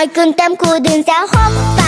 Noi cântăm cu dânsea Hopa